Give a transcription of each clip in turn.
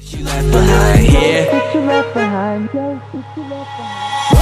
you left behind. Here.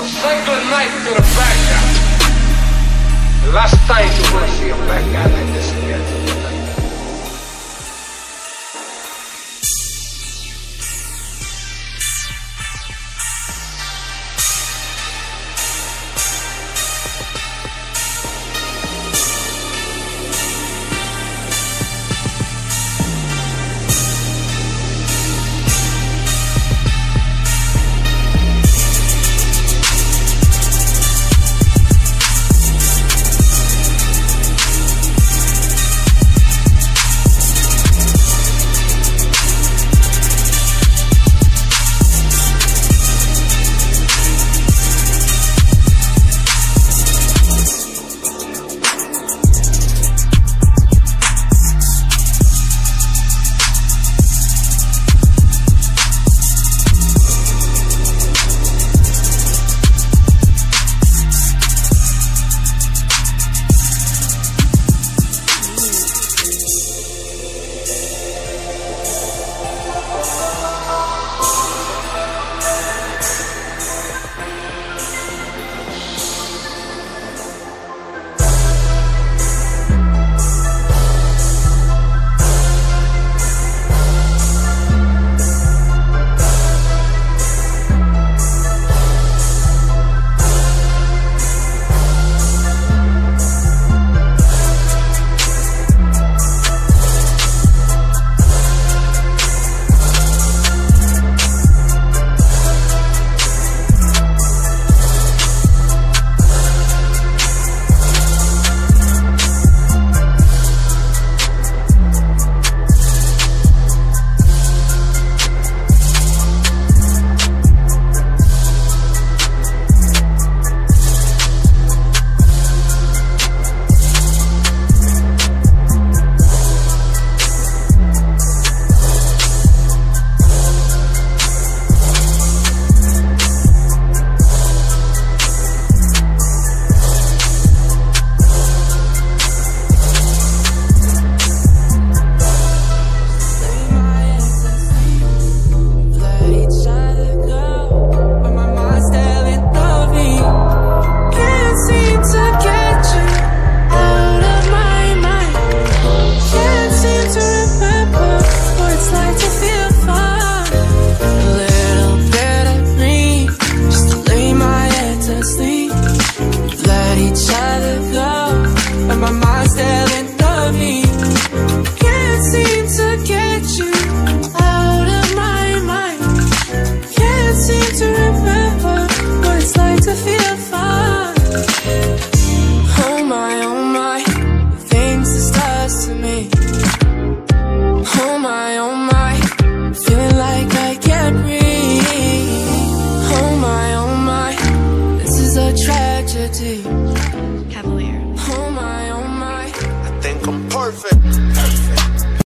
Say night to the. The last time you will see a bad guy like this again. Let each other go. city. Cavalier. Oh my, oh my. I think I'm perfect. Perfect.